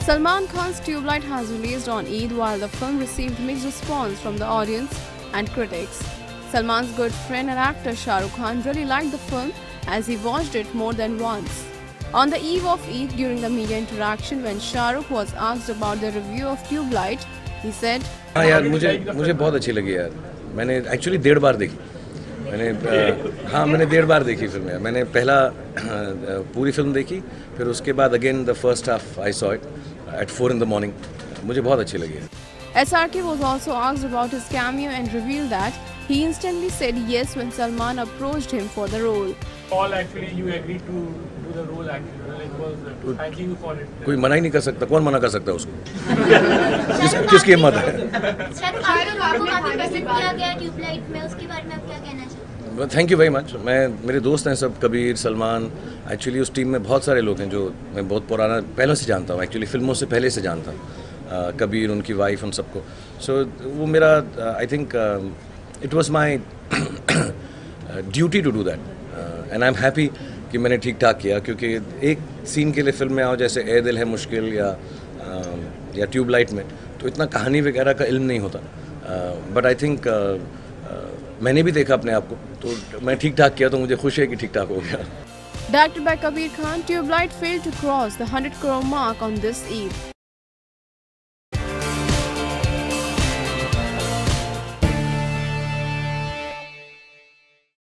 Salman Khan's Tubelight has released on Eid while the film received mixed response from the audience and critics. Salman's good friend and actor Shah Rukh Khan really liked the film as he watched it more than once. On the eve of Eid during the media interaction when Shah Rukh was asked about the review of Tubelight, he said, हाँ यार मुझे मुझे बहुत अच्छी लगी यार मैंने actually डेढ़ बार देखी मैंने अ, हाँ मैंने डेढ़ बार देखी फ़िल्म मैंने पहला पूरी फ़िल्म देखी फिर उसके बाद again the first half I saw it at four in the morning मुझे बहुत अच्छी लगी SRK was also asked about his cameo and revealed that he instantly said yes when Salman approached him for the role. all actually you agreed to do the role actually like was uh, thanking you for it कोई मना ही नहीं कर सकता कौन मना कर सकता उसको किस, किसकी हिम्मत है थैंक यू वेरी मच मैं मेरे दोस्त हैं सब कबीर सलमान। एक्चुअली उस टीम में बहुत सारे लोग हैं जो मैं बहुत पुराना पहले से जानता हूँ। एक्चुअली फ़िल्मों से पहले से जानता हूँ। कबीर उनकी वाइफ उन सबको। सो वो मेरा I think it was my duty to do that and I am happy कि मैंने ठीक ठाक किया क्योंकि एक सीन के लिए फ़िल्म में आओ जैसे ए दिल है मुश्किल या अ, या ट्यूबलाइट में तो इतना कहानी वगैरह का इल्म नहीं होता। बट आई थिंक मैंने भी देखा अपने आप को। तो मैं ठीक ठाक किया तो मुझे खुश है कि ठीक ठाक हो गया। Doctor by Kabir Khan Tubelight failed to cross the 100 crore mark on this eve